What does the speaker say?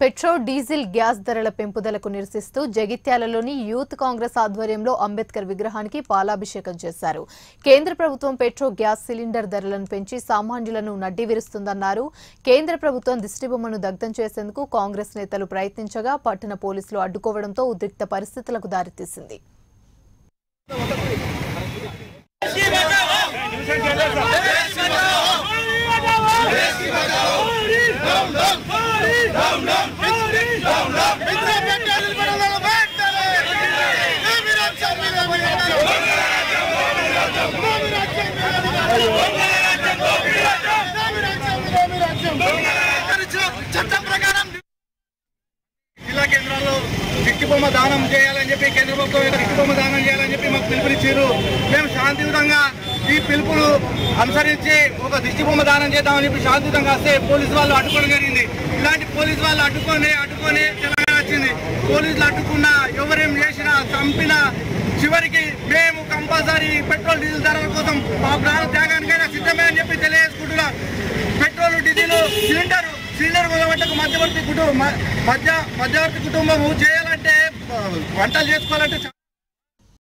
Petrol diesel gas ధరల పెంపుదలకు నిరసిస్తూ జగిత్యాలలోని youth Congress ఆధ్వర్యంలో అంబేద్కర్ విగ్రహానికి పాలాభిషేకం చేశారు. కేంద్ర ప్రభుత్వం పెట్రోల్ గ్యాస్ సిలిండర్ ధరలను పెంచి సామాన్యులను నడ్డి విరుస్తుందన్నారు. కేంద్ర ప్రభుత్వం దిష్టిబొమ్మను దగ్ధం చేసేందుకు కాంగ్రెస్ నేతలు ప్రయత్నించగా పట్టణ పోలీసులు అడ్డుకోవడంతో ఉద్రిక్త పరిస్థితులకు దారితీసింది. చట్టం ప్రకారం జిల్లా కేంద్రాల్లో దిష్టిబొమ్మ దానం చేయాలని చెప్పి కేంద్ర ప్రభుత్వం యొక్క దానం చేయాలని చెప్పి మాకు పిలుపునిచ్చారు. మేము శాంతియుతంగా ఈ పిలుపును అనుసరించి ఒక దిష్టిబొమ్మ దానం చేద్దామని చెప్పి శాంతియుతంగా వస్తే పోలీసు వాళ్ళు అడ్డుకోవడం జరిగింది. ఇలాంటి పోలీసు వాళ్ళు అడ్డుకొని అడ్డుకొని తెలంగాణ వచ్చింది. పోలీసులు అడ్డుకున్నా ఎవరేం చేసినా చంపినా చివరికి మేము కంపల్సరీ పెట్రోల్ డీజిల్ ధరల కోసం మా ప్రాణ త్యాగానికైనా సిద్ధమే అని చెప్పి తెలియజేసుకుంటున్నా. పెట్రోల్ డీజిల్ సిలిండర్ సిలిండర్ కొనబట్టకు మధ్యవర్తి కుటుంబం మధ్య మధ్యవర్తి కుటుంబము చేయాలంటే వంటలు చేసుకోవాలంటే